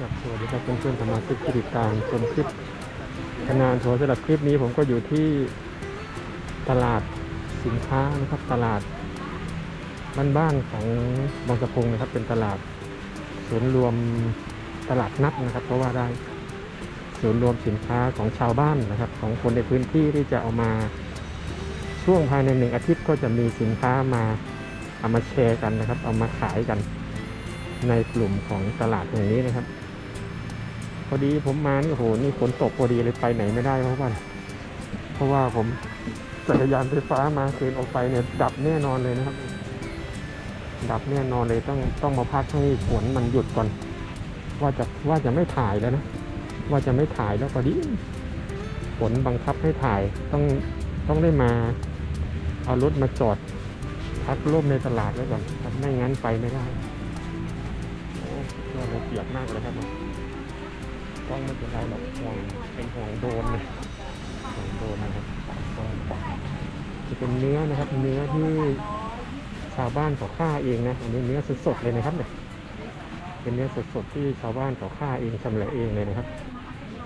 ครับสวัสดีครับเพื่อนๆสมาชิกที่ติดตามชมคลิปขนานโทรสำหรับคลิปนี้ผมก็อยู่ที่ตลาดสินค้านะครับตลาดบ้านๆของบางสะพงนะครับ เป็นตลาดศูนย์รวมตลาดนัดนะครับ เพราะว่าได้ศูนย์รวมสินค้าของชาวบ้านนะครับ ของคนในพื้นที่ที่จะเอามาช่วงภายในหนึ่งอาทิตย์ก็จะมีสินค้ามาเอามาแชร์กันนะครับ เอามาขายกันในกลุ่มของตลาดอย่งนี้นะครับ พอดีผมมานี่โอ้โหนี่ฝนตกพอดีเลยไปไหนไม่ได้เพราะว่าเพราะว่าผมจักรยานไฟฟ้ามาคืนออกไปเนี่ย ดับแน่นอนเลยนะครับ ดับแน่นอนเลยต้องต้องมาพักให้ฝนมันหยุดก่อน ว่าจะว่าจะไม่ถ่ายแล้วนะว่าจะไม่ถ่ายแล้วพอดีฝนบังคับให้ถ่ายต้องต้องได้มาเอารถมาจอดพักร่มในตลาดไว้ก่อนไม่งั้นไปไม่ได้โอ้ยเลยเปียกมากเลยครับผม กล้องไม่เป็นไรหรอกห่วงเป็นห่วงโดนเลยห่วงโดนนะครับจะเป็นเนื้อนะครับ เนื้อที่ชาวบ้านเขาฆ่าเองนะอันนี้เนื้อสดๆเลยนะครับเนี่ยเป็นเนื้อสดๆที่ชาวบ้านเขาฆ่าเองชำแหละเองเลยนะครับ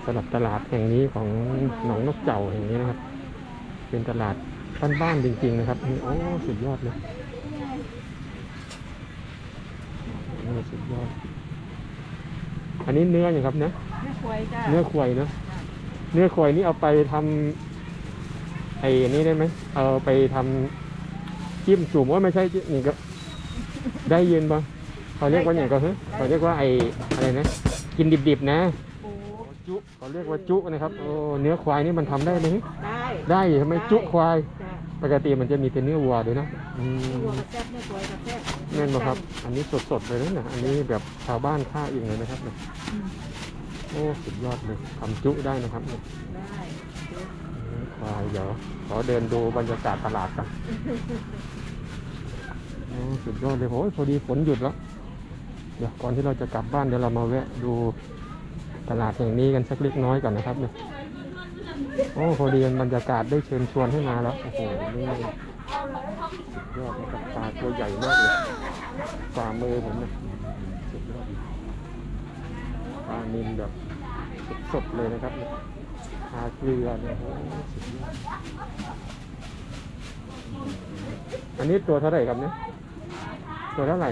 สำหรับตลาดแห่งนี้ของหนองนกเจ้าแห่งนี้นะครับ เป็นตลาดบ้านๆจริง ๆ นะครับนี่โอ้สุดยอดเลยนี่สุดยอด อันนี้เนื้ออย่างครับเนะ ควายจ้าเนื้อควายเนอะเนื้อควายนี่เอาไปทำไอ้อันนี้ได้ไหมเอาไปทำจิ้มจุ่มว่าไม่ใช่จิ้มนี่ก็ ได้ยินปะเขาเรียกว่าอย่างก็ฮะเขาเรียกว่าไอ้อะไรนะกินดิบๆนะโอ้จุเขาเรียกว่าจุนะครับโอ้เนื้อควายนี่มันทำได้ไหมได้ได้ทำไมจุควาย จ้าปกติมันจะมีแต่เนื้อวัวด้วยนะอืตัวมกระแซบไม่ควายกระแซบแน่นปะครับ อันนี้สดๆเลยนะเนี่ยอันนี้แบบชาวบ้านฆ่าเองเลยนะครับเนี่ยอืมโอ้สุดยอดเลยทำจุได้นะครับเนี่ยได้ควายเดี๋ยวขอเดินดูบรรยากาศตลาดกันโอ้สุดยอดเลยโอ้ยพอดีฝนหยุดแล้ว เดี๋ยวก่อนที่เราจะกลับบ้านเดี๋ยวเรามาแวะดูตลาดแห่งนี้กันสักเล็กน้อยก่อนนะครับเนี่ยโอ้พอดีบรรยากาศได้เชิญชวนให้มาแล้วโอ้โหนี่สุดยอดนะครับปลาตัวใหญ่มากเลยฝ่ามือผมเนี่ยสุดยอดปลานิลแบบ สดๆเลยนะครับเนี่ยทาเกลือเนี่ยโอ้โหสุดยอดอันนี้ตัวเท่าไหร่ครับเนี่ยตัวเท่าไหร่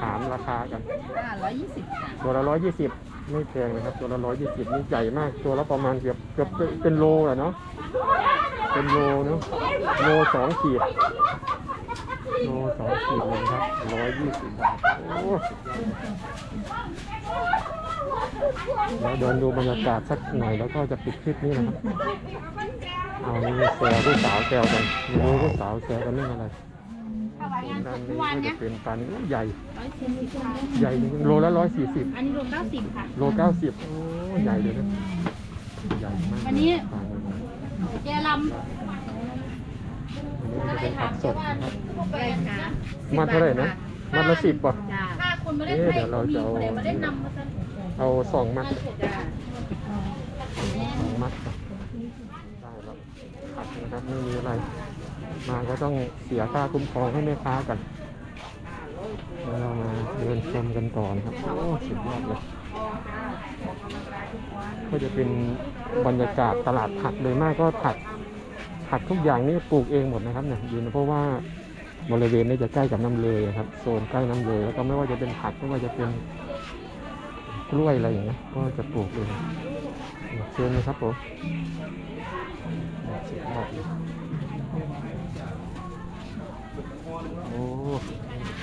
ถามราคากันห้าร้อยยี่สิบตัวละร้อยยี่สิบไม่แพงนะครับ ตัวละร้อยยี่สิบนี่ใหญ่มาก ตัวละประมาณเกือบเกือบเป็นโลแหละเนาะเป็นโลเนาะโลสองขีดโลสองขีดเลยนะครับร้อยยี่สิบบาทโอ้สุดยอด เดี๋ยวเดินดูบรรยากาศสักหน่อยแล้วก็จะปิดคลิปนี้นะครับเอานี่แซวผู้สาวแซวกันไม่รู้ผู้สาวแซวกันเรื่องอะไรด้านนี้ก็จะเป็นปลานี้ใหญ่ร้อยสี่สิบค่ะใหญ่จริงๆโลละร้อยสี่สิบอันนี้รวมเก้าสิบค่ะ โลเก้าสิบโอ้ใหญ่เลยนะใหญ่มากวันนี้ปลานี้แกลอันนี้จะเป็นผักสดนะครับำอะไรคะมัดเท่าไหร่นะมัดละสิบป่ะจ้าถ้า คนไม่ได้เอ๊ะให้เดี๋ยวเรามีจะเอาคนไหนมาได้นำมาสันเอาสองมัดจ้าสองมัดก่อนได้แล้วผักนะครับไม่มีอะไร มาก็ต้องเสียค่าคุ้มครองให้แม่ค้ากันแล้วเรามาเดินชมกันต่อนะครับโอ้สุดยอดเลยก็จะเป็นบรรยากาศตลาดผักโดยมากก็ผักผักทุกอย่างนี่ปลูกเองหมดนะครับเนี่ยอยู่เพราะว่า บริเวณนี้จะใกล้กับน้ำเลยนะครับโซนใกล้น้ำเลย แล้วก็ไม่ว่าจะเป็นผักไม่ว่าจะเป็นกล้วยอะไรอย่างเงี้ยก็จะปลูกเองเชิญเลยครับผมสุดยอดเลยโอ้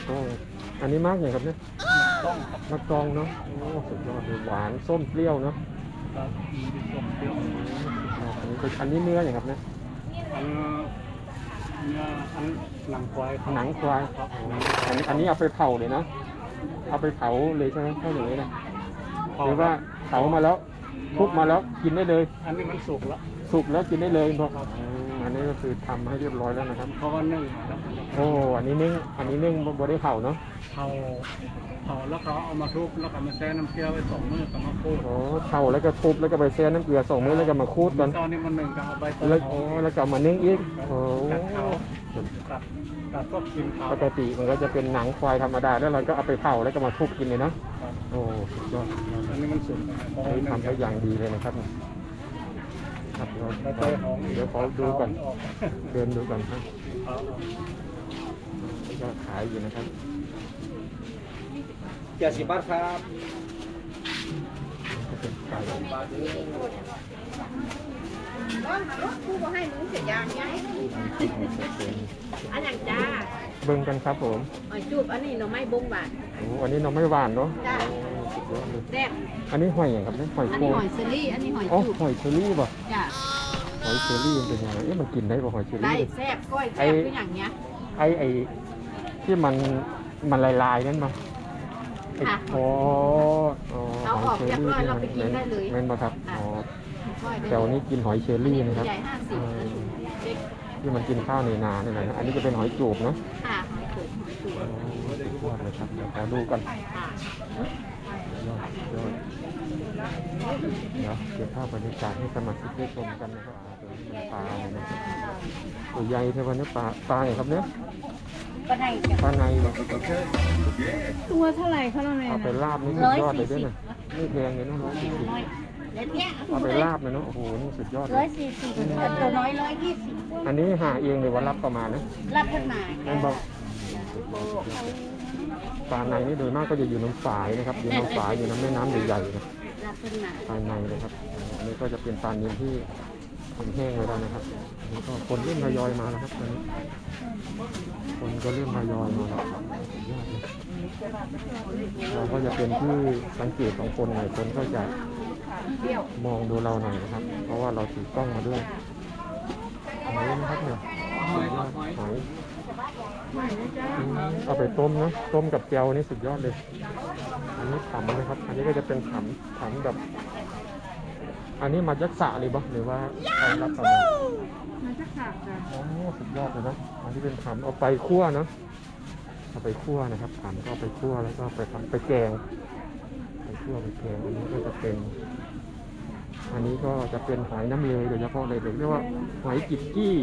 ก็อันนี้มากอย่างครับเนี่ยมะกองเนาะโอ้สุดยอดเลยหวานส้มเปรี้ยวเนาะครับมีเป็นส้มเปรี้ยวอันนี้คืออันนี้เนื้ออย่างครับเนี่ยอัน เนื้ออันหนังควายครับหนังควายครับผมอันนี้อันนี้เอาไปเผาเลยนะเอาไปเผาเลยใช่ไหมเท่าอย่างนี้นะหรือว่าเผามาแล้วคลุกมาแล้วกินได้เลย อันนี้มันสุกแล้ว สุกแล้วกินได้เลยบอกอืมอั นนี้ก็คือทำให้เรียบร้อยแล้วนะครับเพราะว่านึ่งมาแล้วโอ้ อันนี้นึ่ง อันนี้นึ่งบ่ได้เผาเนาะเผาเผาแล้วก็เอามาทุบแล้วก็มาแช่น้ำเกลือไว้สองมื้อก็มาคูดโอ้เผาแล้วก็ทุบแล้วก็ไปแช่น้ำเกลือสองมื้อแล้วก็มาคูดกันตอนนี้มันหนึ่งก็เอาใบตองแล้วโอ้แล้วก็เอามานึ่งอีกโอ้ตัดเขาตัดตัดพวกกินเขาปกติมันก็จะเป็นหนังควายธรรมดาแล้วเราก็เอาไปเผาแล้วก็มาทุบกินเลยเนาะโอ้สุดยอดอันนี้มันสุกอันนี้ทำได้อย่างดีเลยนะครับ ครับเดี๋ยวแล้วขใจอของเดี๋ยวขอดูก่อนออกเดินดูก่อนครับเอาก็ขายอยู่นะครับเจ็ดสิบบาทครับก็เป็นไก่ผู้ก็ให้หนูเสียยางไงอันอย่างจ้าเบิ่งกันครับผมหอยจูบอันนี้หน่อไม้บงบาทโอ้อันนี้น้องไม่หวานเนาะ จ้ะโอ้สุดยอดเลยแซ่บอันนี้หอยอย่างครับเนี่ยหอยอันโคนี้งหอยเซรี่ อันนี้หอยอ๋อจูบหอยเชอรี่ป่ะจ้ะหอยเชอรี่มันเป็นยังไงเอ๊ะมันกินได้ป่ะหอยเชอได้รี่ แซ่บก้อยแซ่บก็อย่างเงี้ย ไอไอที่มันมันลายๆนั่นมั้งไอ้ค่ะอ๋ออ๋อเอาออกหยชเรียบร้อยเราไปกินได้เลย แม่นบ่ครับค่ะอ๋อก้อยได้แถวนี้กินหอยเชอรี่นะครับ ใหญ่ห้าสิบอืมเด็กที่มันกินข้าวในนาเนี่ยนะอันนี้จะเป็นหอยจูบเนาะค่ะหอยจูบหอยจูบอ๋อสุดยอดเลยครับเดี๋ยวขอดูก่อนค่ะ ยอดยอดเดี๋ยวเก็บภาพบรรยากาศให้สมาชิกได้ชมกันนะครับปลาเลยนะตัวใหญ่เท่าวันนี้ปลาปลาไงครับเนี่ยก็ได้จ้ะปลาในเหรอตัวเท่าไหร่เขาเราเนี่ยเอาไปลาบนี่สุดยอดเลยด้วยนะนี่แพงเลยเนาะร้อยสี่สิบเด็ดเนี้ยเอาไปลาบเลยเนาะโอ้โหนี่สุดยอดเลร้อยยสี่สิบตัวน้อยร้อยยี่สิบอันนี้หาเองหรือว่ารับประมาณนะรับขึ้นมานั่นบอก ปลาในนี่โดยมากก็จะอยู่น้ำฝายนะครับ อยู่น้ำฝายอยู่น้ำแม่น้ำใหญ่ๆนะรับขึ้นมาปลาในเลยครับอันนี้ก็จะเป็นปลาเนื้อที่แห้งๆไว้แล้วนะครับอันนี้ก็คนเริ่มทยอยมาแล้วครับตอนนี้คนก็เริ่มทยอยมาแล้วสุดยอดเลยเราก็จะเป็นที่สังเกตของคนหลายคนก็จะมองดูเราหน่อยนะครับ เพราะว่าเราถือกล้องมาด้วยหอยนะครับเนี่ยสุดยอดหอยอืม เอาไปต้มนะต้มกับแจวนี่สุดยอดเลย อันนี้ขำนะครับ อันนี้ก็จะเป็นขำขำแบบ อันนี้มายักษะเลยปะหรือว่าใครรับประมาณมันจะขาดจ้ะโอ้สุดยอดเลยนะอันนี้เป็นขำเอาไปคั่วเนอะเอาไปคั่วนะครับขำก็เอาไปคั่วแล้วก็ไปทำไปแกงไปคั่วไปแกงอันนี้ก็จะเป็น อันนี้ก็จะเป็นหอยน้ำเลยโดยเฉพาะเลยเรียกว่าหอยจิบกี้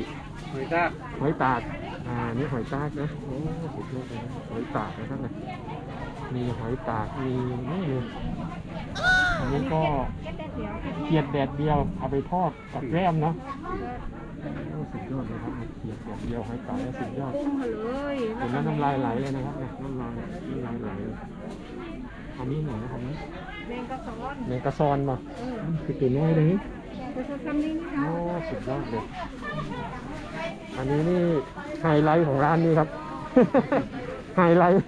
หอยตากหอยตาก อ่าอันนี่หอยตากนะโอ้สุดยอดเลยนะหอยตากนะครับนะมีหอยตากมีนี่เลยอันนี้ก็เขียดแดดเดียวเอาไปทอดกับแกล้มเนาะโอ้สุดยอดเลยครับเขียดแดดเดียวหอยตากเนี่ยสุดยอด กุ้งเลยเห็นแล้วน้ำลายไหลเลยนะครับเนี่ยน้ำลายน้ำลายไหลเลยอันนี้ไหนนะครับเนี่ยแมงกะซอนแมงกะซอนมาเออคือตัวน้อยเลย โอ้สุดยอดเลยอันนี้นี่ไฮไลท์ของร้านนี้ครับ ไฮไลท์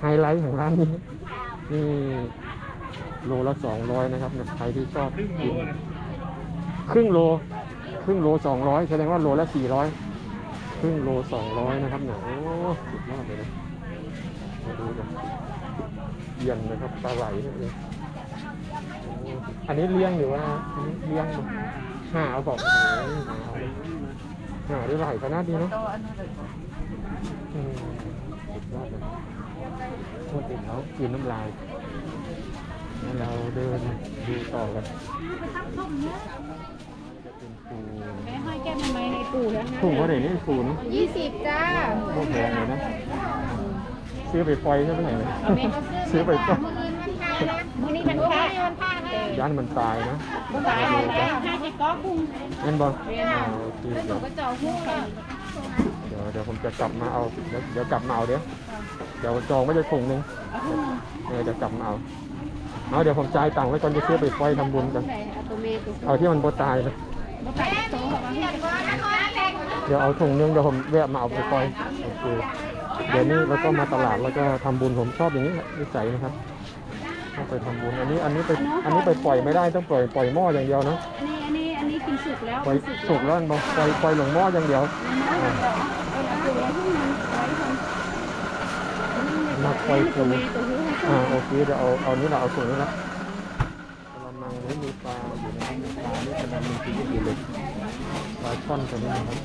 ไฮไลท์ของร้านนี้นี่โลละสองร้อยนะครับเนี่ยใครที่ชอบครึ่งโลกินครึ่งโล ครึ่งโลสองร้อยแสดงว่าโลละสี่ร้อยครึ่งโลสองร้อยนะครับเนี่ยโอ้สุดยอดเลยนะมาดูกันเยี่ยมนะครับปลาไหลนี่เอง อ้อันนี้เลี้ยงหรือว่าอันนี้เลี้ยงบ่หาเอาบอกโอ้โหหาเอาหาได้หลายขนาดนี้เนาะอืมสุดยอดเลยโคตรเด็ดแล้วกินน้ำลายแล้วเราเดินดูต่อกันไปตั้งต้มเนื้อจะเป็นปูแม่ห้อยแก้มทำไมในปูแล้วนะถุงว่าไหนนี่ปูนยี่สิบจ้าโคตรแพงเลยนะซื้อไปปล่อยใช่ไหมไหนเอาแม่ก็ซื้ซื้ออไปปล่อย มื้อนี้มันค่ามันค่านะ ย่านมันตายนะตายแล้วห้าจะก้อกุ้งเห็นบ่อ่าโอเคแล้วหนูเดี๋ยวก็เจาะหู้แล้วเดี๋ยวเดี๋ยวผมจะกลับมาเอาเดี๋ยวเดี๋ยวกลับมาเอาเดี๋ยวเดี๋ยวจองไว้จะถุงหนึ่งเออเดี๋ยวกลับมาเอาเอาเดี๋ยวผมจ่ายตังค์ไว้ก่อนจะซื้อไปปล่อยทำบุญกันไหนเอาตัวเมย์ตัวเอาที่มันบ่ตายนะมาใส่โต๊ะของมันเดี๋ยวเอาถุงนึงเดี๋ยวผมแวะมาเอาไปปล่อยโอเคเดี๋ยวนี้เราก็มาตลาดแล้วก็ทำบุญผมชอบอย่างนี้แหละนิสัยนะครับ ต้องไปทำบุญอันนี้อันนี้ไปอันนี้ไปปล่อยไม่ได้ต้องปล่อยปล่อยหม้ออย่างเดียวนะอันนี้อันนี้อันนี้กินสุกแล้วปล่อยสุกแล้วมันบอกปล่อยปล่อยหลงหม้ออย่างเดียวอ่ามาปล่อยปูตัวเมย์ตัวหู้อ่าโอเคเดี๋ยวเอาเอานี้เราเอาส่วนนี้ละกระมังนี้มีปลาอยู่ในนี้ปลานี่กำลังมีชีวิตอยู่เลยปลาช่อนตัวนี้นะครับ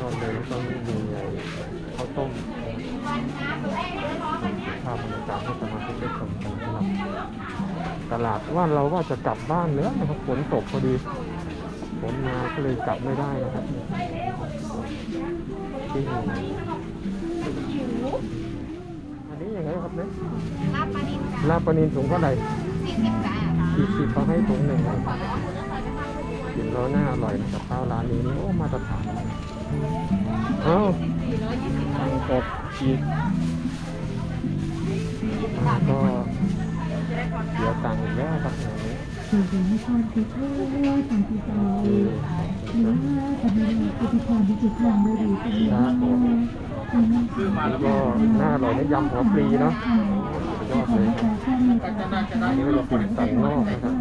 นอนเลยต้องมีไอ้ข้าวต้มภาพบรรยากาศให้สมาชิกได้ชมกันนะครับตลาดว่าเราว่าจะกลับบ้านแล้วนะครับฝนตกพอดีฝนมาก็เลยกลับไม่ได้นะครับที่อันนี้ยังไงครับเนี่ยลาบปลาดินจ้ะลาบปลานินถุงเท่าไหร่สี่สิบจ้ะสี่สิบเขาให้ถุงหนึ่งเลยกินแล้วน่าอร่อยนะครับข้าวร้านนี้นี่โอ้มาตรฐานเอ้าสั่งกบอีกอ่า ก็เดี๋ยวตังค์อีกแล้วครับอย่างนี้สื่อถึงความผิดพลาดทางที่ใจหรือว่าทำให้เราปฏิความที่จิตความไม่ดีเป็นอย่างนี้แล้วก็น่าอร่อยนะยำหัวปลีเนาะยอดเลยอันนี้ก็จะเป็นสันนอกนะครับ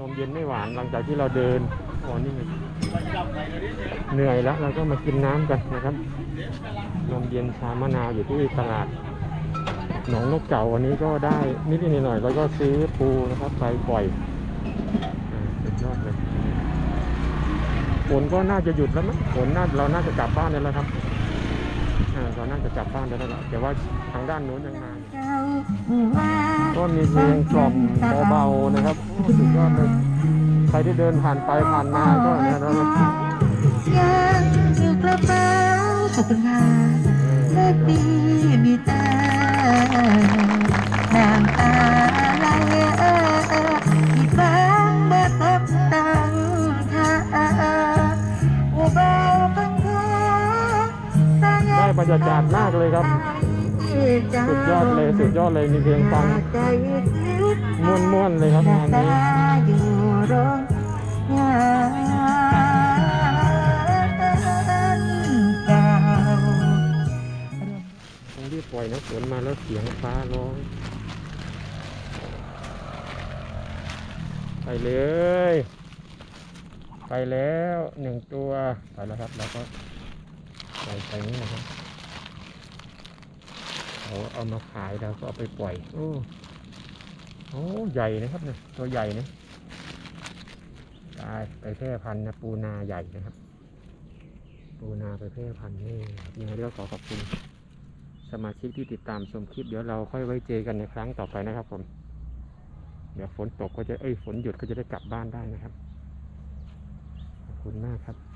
นมเย็นไม่หวานหลังจากที่เราเดิน อ๋อนี่เหนื่อยแล้วเราก็มากินน้ำกันนะครับนมเย็นชามะนาวอยู่ที่ตลาดหนองนกเก่าวันนี้ก็ได้นิดๆหน่อยแล้วก็ซื้อปูนะครับไปปล่อยอ่าสุดยอดเลยฝนก็น่าจะหยุดแล้วมั้งฝนน่าเราน่าจะกลับบ้านได้แล้วครับอ่าเราน่าจะกลับบ้านได้แล้วแต่ว่าทางด้านนู้นยังมาก็มีเพลงกล่อมเบาๆนะครับโอ้สุดยอดเลย รที่เดินผ่านไปผ่านมาก็เนี่ยนะยังอยู่กระเป๋าขอบคุณค่ะและดีมีตาน้ำตาไหลเอ่อที่บ้างเมื่อตกตังทาอุเบาพังคูได้บรรยากาศมากเลยครับสุดยอดเลยสุดยอดเลยมีเพลงฟังม่วนๆเลยครับงานนี้ ต้องรีบปล่อยนะฝนมาแล้วเสียงฟ้าร้อง ไปเลย ไปแล้วหนึ่งตัว ไปแล้วครับ แล้วก็ปล่ไปนี่นะครับเขาเอามาขายแล้วก็เอาไปปล่อย โอ้โอ้ใหญ่นะครับเนี่ยตัวใหญ่นะตายไปแพร่พันธุ์นะปูนาใหญ่นะครับ ปูนาไปแพร่พันธุ์นี่ยังไงก็ขอขอบคุณ สมาชิกที่ติดตามชมคลิป เดี๋ยวเราค่อยไว้เจอกันในครั้งต่อไปนะครับผมเดี๋ยวฝนตกก็จะเอ้ยฝนหยุดก็จะได้กลับบ้านได้นะครับขอบคุณมากครับ